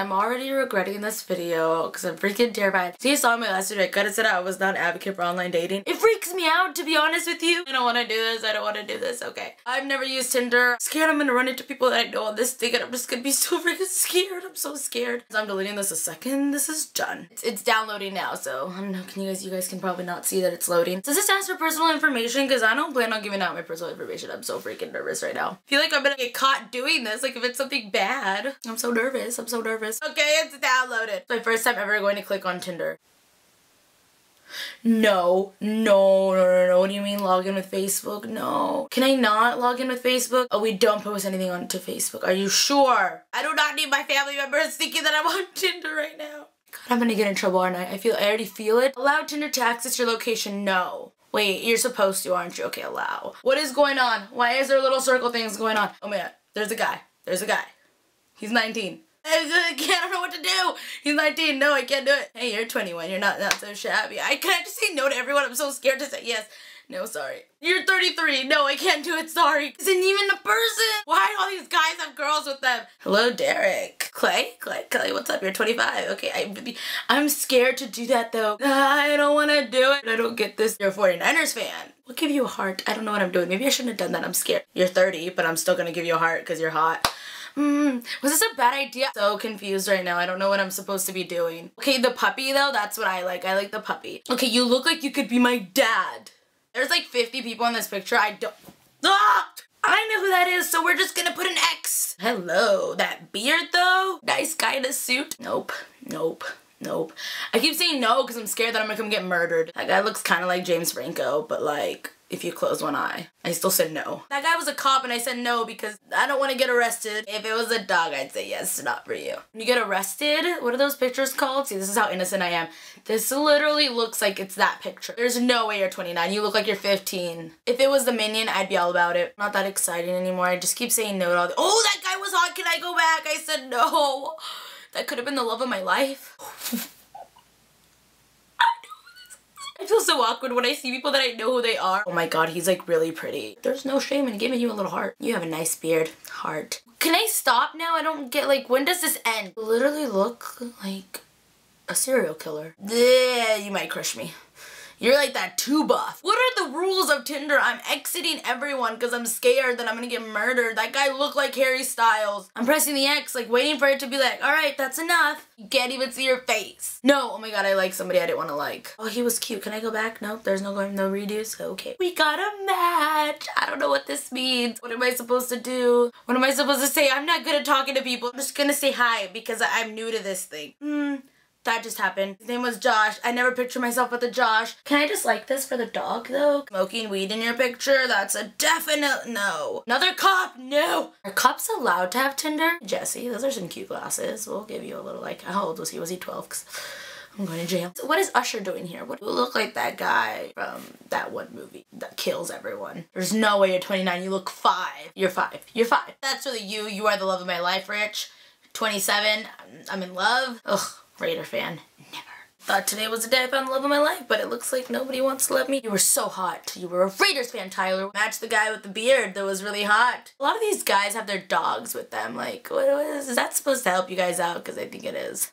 I'm already regretting this video because I'm freaking terrified. See, you saw my last video. I could have said I was not an advocate for online dating. It freaks me out, to be honest with you. I don't want to do this. I don't want to do this. Okay. I've never used Tinder. I'm scared I'm going to run into people that I know on this thing and I'm just going to be so freaking scared. I'm so scared. So I'm deleting this a second. This is done. It's, it's downloading now, so I don't know. Can you guys, you guys can probably not see that it's loading. Does this ask for personal information? Because I don't plan on giving out my personal information. I'm so freaking nervous right now. I feel like I'm going to get caught doing this. Like if it's something bad. I'm so nervous. I'm so nervous. Okay, it's downloaded. It's my first time ever going to click on Tinder. No, no, no, no, no. What do you mean log in with Facebook? No. Can I not log in with Facebook? Oh, we don't post anything onto Facebook. Are you sure? I do not need my family members thinking that I'm on Tinder right now. God, I'm gonna get in trouble, aren't I? I feel, I already feel it. Allow Tinder to access your location? No. Wait, you're supposed to, aren't you? Okay, allow. What is going on? Why is there little circle things going on? Oh god, there's a guy. There's a guy. He's 19. I don't know what to do. He's 19. No, I can't do it. Hey, you're 21. You're not, not so shabby. I can't just say no to everyone. I'm so scared to say yes. No, sorry. You're 33. No, I can't do it. Sorry. Isn't even a person. Why do all these guys have girls with them? Hello, Derek. Clay? Clay? Clay, what's up? You're 25. Okay, I, I'm scared to do that though. I don't want to do it. I don't get this. You're a 49ers fan. What give you a heart? I don't know what I'm doing. Maybe I shouldn't have done that. I'm scared. You're 30, but I'm still gonna give you a heart because you're hot. Hmm, was this a bad idea? So confused right now. I don't know what I'm supposed to be doing. Okay, the puppy though, that's what I like. I like the puppy. Okay, you look like you could be my dad. There's like 50 people in this picture. I don't. Ah! I know who that is, so we're just gonna put an X. Hello, that beard though? Nice guy in a suit. Nope, nope, nope. I keep saying no because I'm scared that I'm gonna come get murdered. That guy looks kind of like James Franco, but like if you close one eye. I still said no. That guy was a cop and I said no because I don't want to get arrested. If it was a dog, I'd say yes, not for you. When you get arrested, what are those pictures called? See, this is how innocent I am. This literally looks like it's that picture. There's no way you're 29. You look like you're 15. If it was the Minion, I'd be all about it. Not that exciting anymore. I just keep saying no to all the- Oh, that guy was hot. Can I go back? I said no. That could have been the love of my life. I feel so awkward when I see people that I know who they are. Oh my god, he's like really pretty. There's no shame in giving you a little heart. You have a nice beard. Heart. Can I stop now? I don't get like, when does this end? Literally look like a serial killer. Yeah, you might crush me. You're like that too buff. What are the rules of Tinder? I'm exiting everyone because I'm scared that I'm gonna get murdered. That guy looked like Harry Styles. I'm pressing the X, like waiting for it to be like, all right, that's enough. You can't even see your face. No, oh my god, I like somebody I didn't want to like. Oh, he was cute. Can I go back? Nope, there's no going, no redos. Okay. We got a match. I don't know what this means. What am I supposed to do? What am I supposed to say? I'm not good at talking to people. I'm just gonna say hi because I'm new to this thing. Hmm. That just happened. His name was Josh. I never picture myself with a Josh. Can I just like this for the dog though? Smoking weed in your picture? That's a definite no. Another cop? No. Are cops allowed to have Tinder? Jesse, those are some cute glasses. We'll give you a little like, how old was he? Was he 12? Cause I'm going to jail. So what is Usher doing here? What do you look like that guy from that one movie that kills everyone. There's no way you're 29. You look five. You're five. You're five. That's really you. You are the love of my life, Rich. 27. I'm in love. Ugh. Raider fan. Never. Thought today was the day I found the love of my life, but it looks like nobody wants to love me. You were so hot. You were a Raiders fan, Tyler. Match the guy with the beard that was really hot. A lot of these guys have their dogs with them. Like, what is, is that supposed to help you guys out? Because I think it is.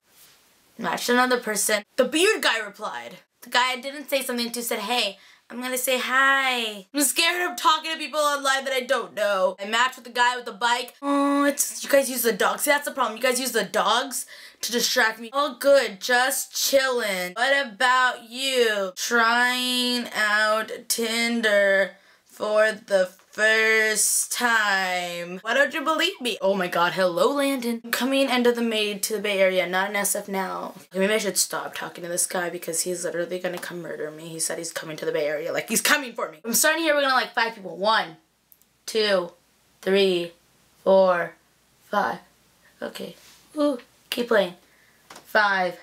Matched another person. The beard guy replied. The guy I didn't say something to said, hey, I'm gonna say hi. I'm scared of talking to people online that I don't know. I matched with the guy with the bike. Oh, it's you guys use the dogs. See, that's the problem. You guys use the dogs to distract me. All good. Just chilling. What about you? Trying out Tinder for the first time. Why don't you believe me? Oh my god, hello Landon. I'm coming into the maid to the Bay Area, not an SF now. Maybe I should stop talking to this guy because he's literally gonna come murder me. He said he's coming to the Bay Area, like he's coming for me. I'm starting here, we're gonna like five people. One, two, three, four, five. Okay. Ooh, keep playing. Five.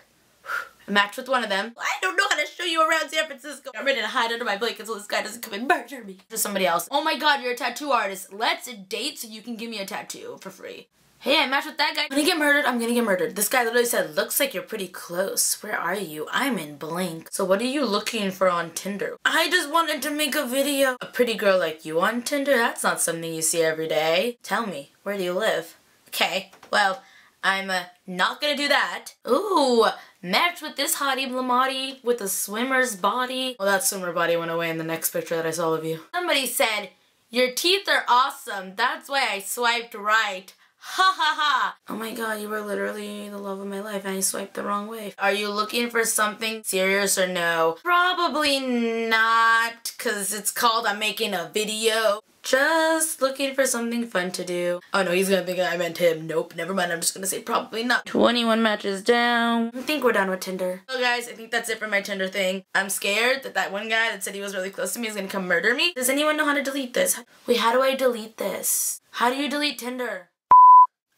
Match with one of them. I don't know how to show you around San Francisco. I'm ready to hide under my blanket so this guy doesn't come and murder me. To somebody else. Oh my god, you're a tattoo artist. Let's date so you can give me a tattoo for free. Hey, I matched with that guy. I'm gonna get murdered. I'm gonna get murdered. This guy literally said, looks like you're pretty close. Where are you? I'm in blank. So what are you looking for on Tinder? I just wanted to make a video. A pretty girl like you on Tinder? That's not something you see every day. Tell me, where do you live? Okay, well, I'm uh, not gonna do that. Ooh, match with this hottie blamati with a swimmer's body. Well, that swimmer body went away in the next picture that I saw of you. Somebody said, your teeth are awesome. That's why I swiped right. Ha ha ha! Oh my god, you were literally the love of my life and I swiped the wrong way. Are you looking for something serious or no? Probably not, because it's called I'm making a video. Just looking for something fun to do. Oh no, he's gonna think I meant him. Nope, never mind. I'm just gonna say probably not. 21 matches down. I think we're done with Tinder. Well guys, I think that's it for my Tinder thing. I'm scared that that one guy that said he was really close to me is gonna come murder me. Does anyone know how to delete this? Wait, how do I delete this? How do you delete Tinder?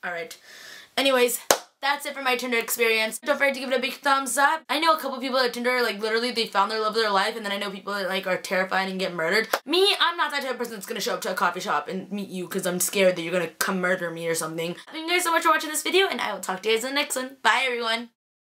Alright. Anyways, that's it for my Tinder experience. Don't forget to give it a big thumbs up. I know a couple people at Tinder, like literally they found their love of their life and then I know people that like are terrified and get murdered. Me, I'm not that type of person that's gonna show up to a coffee shop and meet you because I'm scared that you're gonna come murder me or something. Thank you guys so much for watching this video and I will talk to you guys in the next one. Bye everyone.